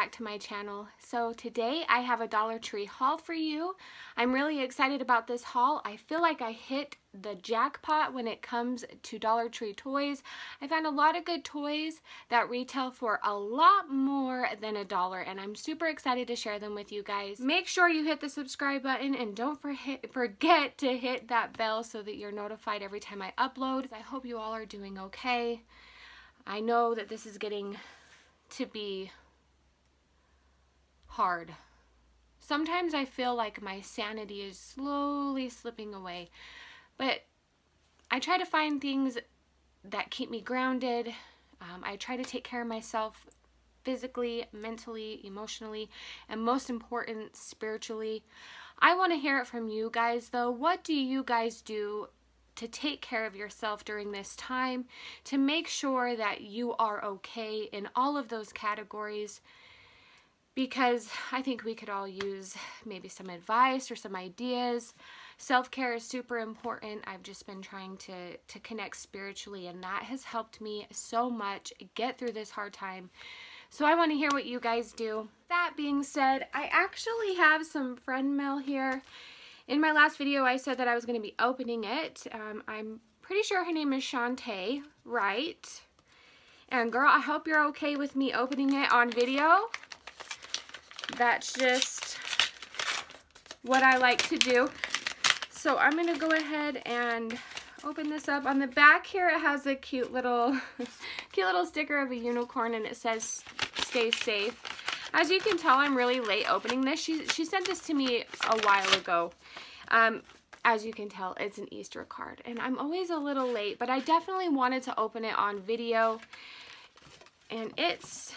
back to my channel. So today I have a Dollar Tree haul for you. I'm really excited about this haul. I feel like I hit the jackpot when it comes to Dollar Tree toys. I found a lot of good toys that retail for a lot more than a dollar and I'm super excited to share them with you guys. Make sure you hit the subscribe button and don't forget to hit that bell so that you're notified every time I upload. I hope you all are doing okay. I know that this is getting to be hard. Sometimes I feel like my sanity is slowly slipping away, but I try to find things that keep me grounded. Um, I try to take care of myself physically, mentally, emotionally, and most important, spiritually. I want to hear it from you guys though. What do you guys do to take care of yourself during this time, to make sure that you are okay in all of those categories because I think we could all use maybe some advice or some ideas. Self-care is super important. I've just been trying to, to connect spiritually and that has helped me so much get through this hard time. So I want to hear what you guys do. That being said, I actually have some friend mail here in my last video, I said that I was going to be opening it. Um, I'm pretty sure her name is Shantae, right? And girl, I hope you're okay with me opening it on video. That's just what I like to do. So I'm going to go ahead and open this up. On the back here, it has a cute little, cute little sticker of a unicorn and it says, stay safe. As you can tell, I'm really late opening this. She, she sent this to me a while ago. Um, as you can tell, it's an Easter card. And I'm always a little late, but I definitely wanted to open it on video. And it's,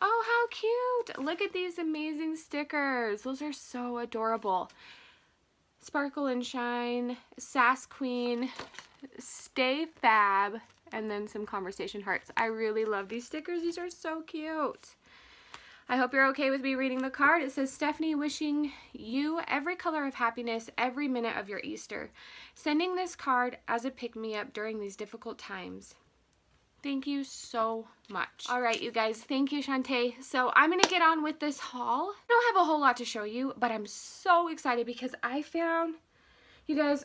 oh, how cute. Look at these amazing stickers. Those are so adorable. Sparkle and Shine, Sass Queen, Stay Fab, and then some conversation hearts. I really love these stickers. These are so cute. I hope you're okay with me reading the card. It says, Stefani wishing you every color of happiness every minute of your Easter. Sending this card as a pick-me-up during these difficult times. Thank you so much. All right, you guys, thank you, Shantae. So I'm going to get on with this haul. I don't have a whole lot to show you, but I'm so excited because I found, you guys,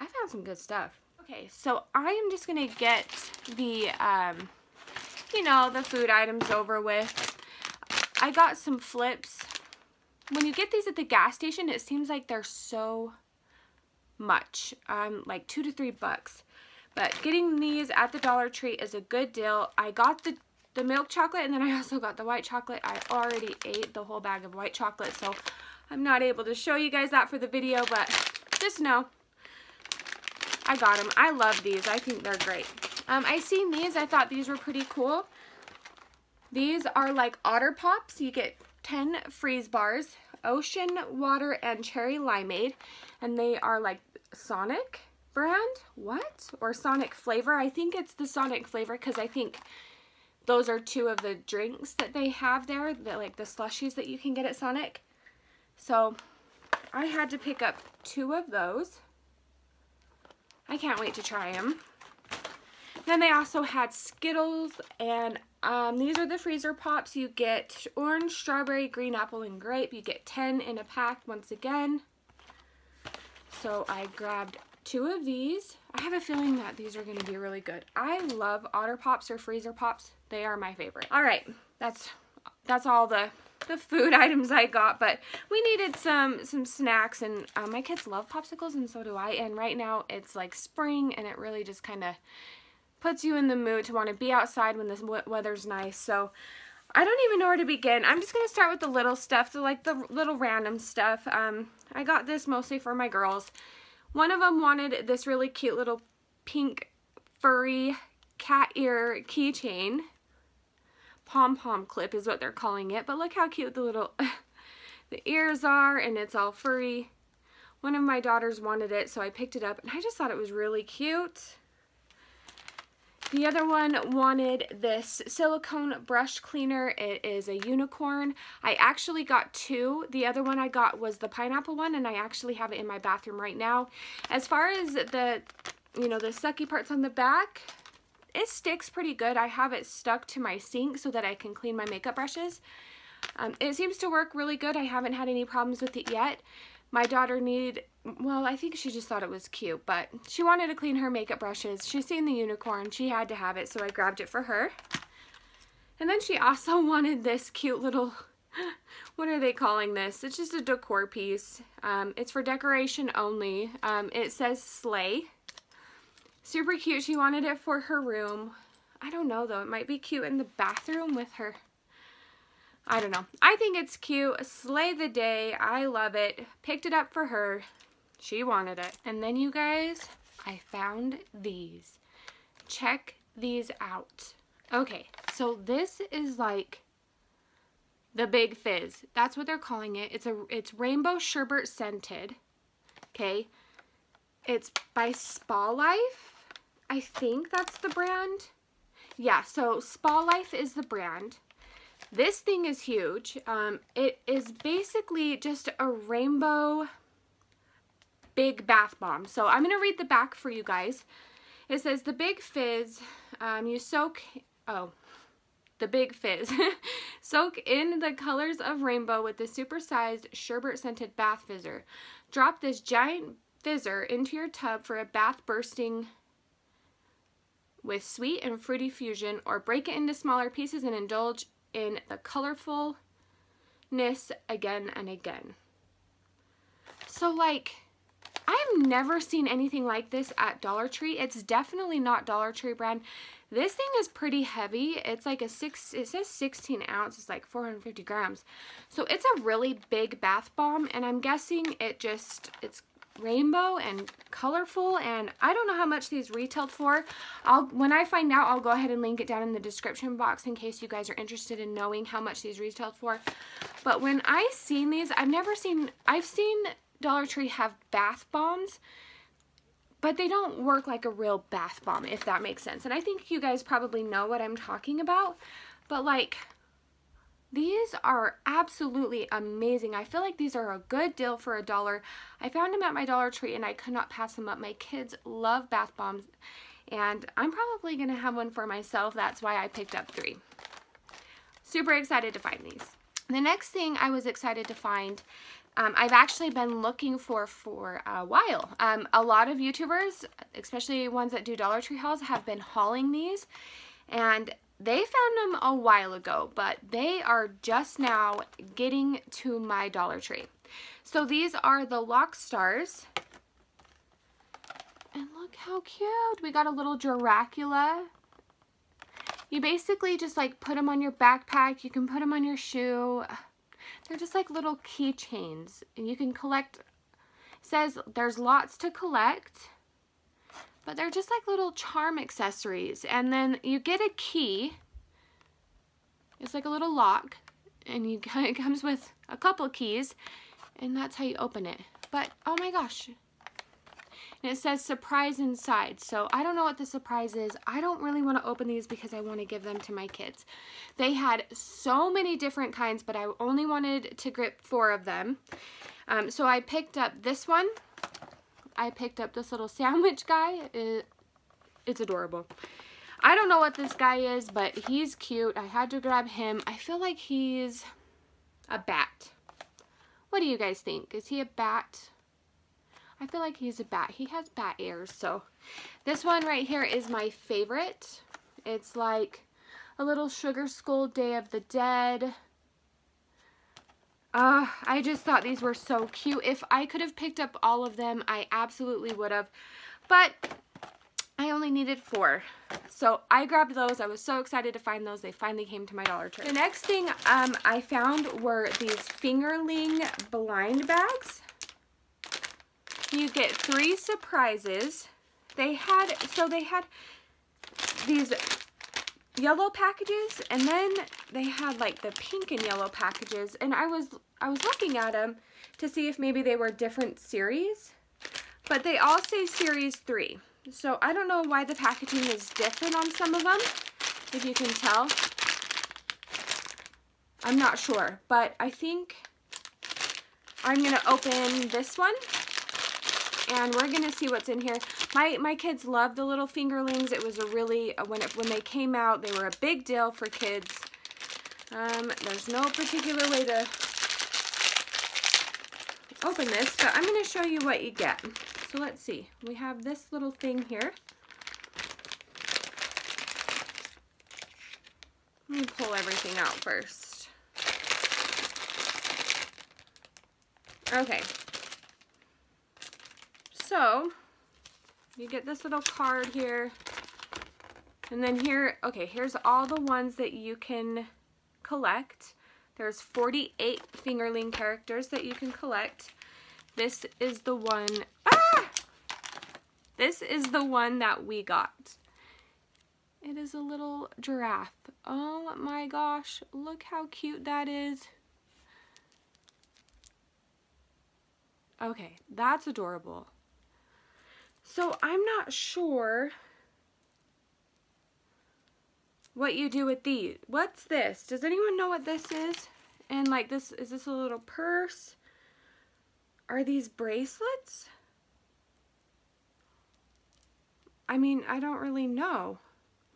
I found some good stuff. Okay, so I am just going to get the, um, you know, the food items over with. I got some Flipz. When you get these at the gas station, it seems like they're so much, um, like two to three bucks. But getting these at the Dollar Tree is a good deal. I got the, the milk chocolate and then I also got the white chocolate. I already ate the whole bag of white chocolate, so I'm not able to show you guys that for the video, but just know I got them. I love these. I think they're great. Um, I seen these. I thought these were pretty cool. These are like Otter Pops. You get 10 freeze bars, ocean water and cherry limeade. And they are like Sonic brand. What? Or Sonic flavor. I think it's the Sonic flavor because I think those are two of the drinks that they have there. The, like the slushies that you can get at Sonic. So I had to pick up two of those. I can't wait to try them. Then they also had Skittles and um, these are the freezer pops. You get orange, strawberry, green apple, and grape. You get 10 in a pack once again. So I grabbed two of these. I have a feeling that these are going to be really good. I love Otter Pops or Freezer Pops. They are my favorite. All right, that's that's all the the food items I got, but we needed some some snacks, and uh, my kids love popsicles, and so do I. And right now it's like spring, and it really just kind of puts you in the mood to want to be outside when the weather's nice. So I don't even know where to begin. I'm just going to start with the little stuff, the, like the little random stuff. Um, I got this mostly for my girls. One of them wanted this really cute little pink furry cat ear keychain. Pom-pom clip is what they're calling it. But look how cute the little the ears are and it's all furry. One of my daughters wanted it so I picked it up and I just thought it was really cute. The other one wanted this silicone brush cleaner. It is a unicorn. I actually got two. The other one I got was the pineapple one and I actually have it in my bathroom right now. As far as the, you know, the sucky parts on the back, it sticks pretty good. I have it stuck to my sink so that I can clean my makeup brushes. Um, it seems to work really good. I haven't had any problems with it yet. My daughter needed, well, I think she just thought it was cute, but she wanted to clean her makeup brushes. She's seen the unicorn. She had to have it, so I grabbed it for her. And then she also wanted this cute little, what are they calling this? It's just a decor piece. Um, it's for decoration only. Um, it says sleigh. Super cute. She wanted it for her room. I don't know though. It might be cute in the bathroom with her I don't know. I think it's cute. Slay the day. I love it. Picked it up for her. She wanted it. And then you guys, I found these. Check these out. Okay, so this is like the Big Fizz. That's what they're calling it. It's a it's rainbow sherbet scented. Okay. It's by Spa Life. I think that's the brand. Yeah, so Spa Life is the brand. This thing is huge. Um, it is basically just a rainbow big bath bomb. So I'm going to read the back for you guys. It says, the Big Fizz, um, you soak, oh, the Big Fizz. soak in the colors of rainbow with the supersized sherbet scented bath fizzer. Drop this giant fizzer into your tub for a bath bursting with sweet and fruity fusion or break it into smaller pieces and indulge in the colorfulness again and again. So like, I've never seen anything like this at Dollar Tree. It's definitely not Dollar Tree brand. This thing is pretty heavy. It's like a six, it says 16 ounce. It's like 450 grams. So it's a really big bath bomb and I'm guessing it just, it's rainbow and colorful and I don't know how much these retailed for. I'll When I find out, I'll go ahead and link it down in the description box in case you guys are interested in knowing how much these retailed for. But when I seen these, I've never seen, I've seen Dollar Tree have bath bombs, but they don't work like a real bath bomb, if that makes sense. And I think you guys probably know what I'm talking about, but like these are absolutely amazing. I feel like these are a good deal for a dollar. I found them at my Dollar Tree and I could not pass them up. My kids love bath bombs and I'm probably to have one for myself. That's why I picked up three. Super excited to find these. The next thing I was excited to find um, I've actually been looking for for a while. Um, a lot of YouTubers, especially ones that do Dollar Tree hauls, have been hauling these. And they found them a while ago, but they are just now getting to my Dollar Tree. So these are the Lock Stars. And look how cute. We got a little Dracula. You basically just like put them on your backpack. You can put them on your shoe. They're just like little keychains. And you can collect, says there's lots to collect. But they're just like little charm accessories. And then you get a key. It's like a little lock. And you, it comes with a couple keys. And that's how you open it. But, oh my gosh. And it says surprise inside. So I don't know what the surprise is. I don't really want to open these because I want to give them to my kids. They had so many different kinds, but I only wanted to grip four of them. Um, so I picked up this one. I picked up this little sandwich guy. It, it's adorable. I don't know what this guy is, but he's cute. I had to grab him. I feel like he's a bat. What do you guys think? Is he a bat? I feel like he's a bat. He has bat ears, so. This one right here is my favorite. It's like a little Sugar Skull Day of the Dead. Uh, I just thought these were so cute. If I could have picked up all of them, I absolutely would have. But I only needed four. So I grabbed those. I was so excited to find those. They finally came to my Dollar Tree. The next thing um, I found were these fingerling blind bags. You get three surprises. They had, so they had these yellow packages and then they had like the pink and yellow packages and I was I was looking at them to see if maybe they were different series but they all say series 3 so I don't know why the packaging is different on some of them if you can tell. I'm not sure but I think I'm gonna open this one and we're gonna see what's in here. My my kids love the little fingerlings. It was a really uh, when it when they came out, they were a big deal for kids. Um, there's no particular way to open this, but I'm gonna show you what you get. So let's see. We have this little thing here. Let me pull everything out first. Okay, so, you get this little card here. And then here, okay, here's all the ones that you can collect. There's 48 fingerling characters that you can collect. This is the one, ah! This is the one that we got. It is a little giraffe. Oh my gosh, look how cute that is. Okay, that's adorable. So I'm not sure what you do with these. What's this? Does anyone know what this is? And like this, is this a little purse? Are these bracelets? I mean, I don't really know.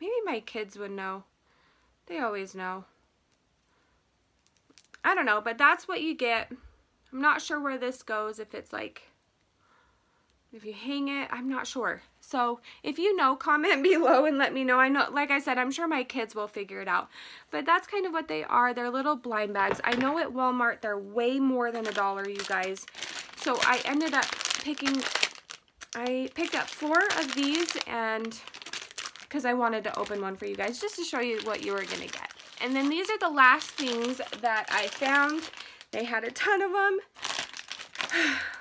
Maybe my kids would know. They always know. I don't know, but that's what you get. I'm not sure where this goes, if it's like if you hang it, I'm not sure. So if you know, comment below and let me know. I know, like I said, I'm sure my kids will figure it out. But that's kind of what they are. They're little blind bags. I know at Walmart they're way more than a dollar, you guys. So I ended up picking, I picked up four of these and because I wanted to open one for you guys just to show you what you were going to get. And then these are the last things that I found. They had a ton of them.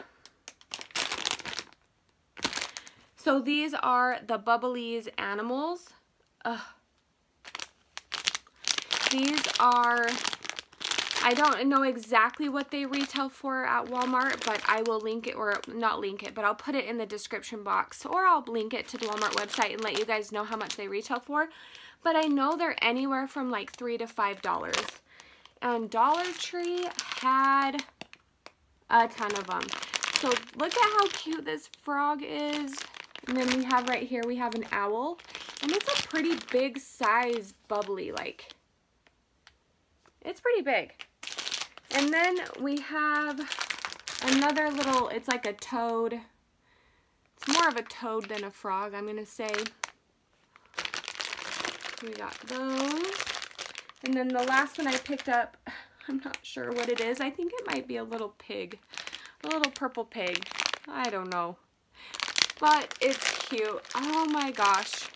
So these are the Bubbleez animals. Ugh. These are, I don't know exactly what they retail for at Walmart, but I will link it, or not link it, but I'll put it in the description box, or I'll link it to the Walmart website and let you guys know how much they retail for. But I know they're anywhere from like 3 to $5. And Dollar Tree had a ton of them. So look at how cute this frog is. And then we have right here, we have an owl. And it's a pretty big size bubbly, like. It's pretty big. And then we have another little, it's like a toad. It's more of a toad than a frog, I'm going to say. We got those. And then the last one I picked up, I'm not sure what it is. I think it might be a little pig. A little purple pig. I don't know. But it's cute. Oh my gosh.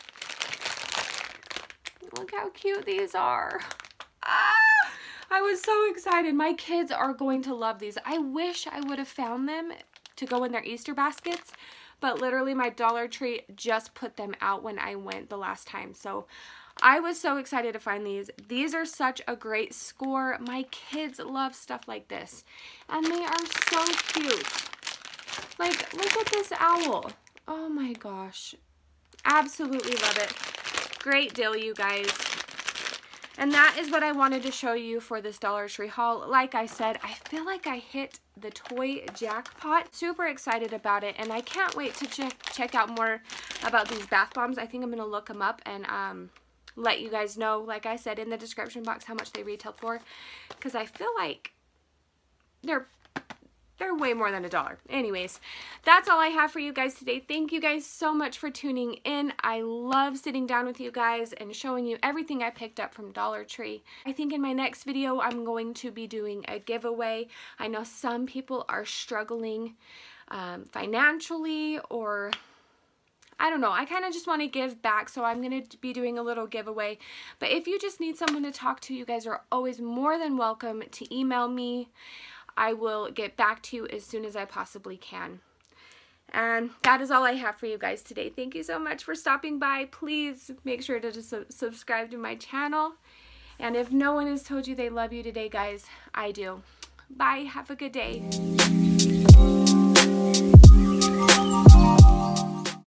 Look how cute these are. Ah! I was so excited. My kids are going to love these. I wish I would have found them to go in their Easter baskets, but literally my Dollar Tree just put them out when I went the last time. So I was so excited to find these. These are such a great score. My kids love stuff like this. And they are so cute. Like, look at this owl. Oh my gosh. Absolutely love it. Great deal, you guys. And that is what I wanted to show you for this Dollar Tree haul. Like I said, I feel like I hit the toy jackpot. Super excited about it. And I can't wait to check, check out more about these bath bombs. I think I'm going to look them up and um, let you guys know, like I said, in the description box how much they retail for. Because I feel like they're they're way more than a dollar. Anyways, that's all I have for you guys today. Thank you guys so much for tuning in. I love sitting down with you guys and showing you everything I picked up from Dollar Tree. I think in my next video, I'm going to be doing a giveaway. I know some people are struggling um, financially or I don't know. I kind of just want to give back, so I'm going to be doing a little giveaway. But if you just need someone to talk to, you guys are always more than welcome to email me. I will get back to you as soon as I possibly can. And that is all I have for you guys today. Thank you so much for stopping by. Please make sure to su subscribe to my channel. And if no one has told you they love you today, guys, I do. Bye. Have a good day.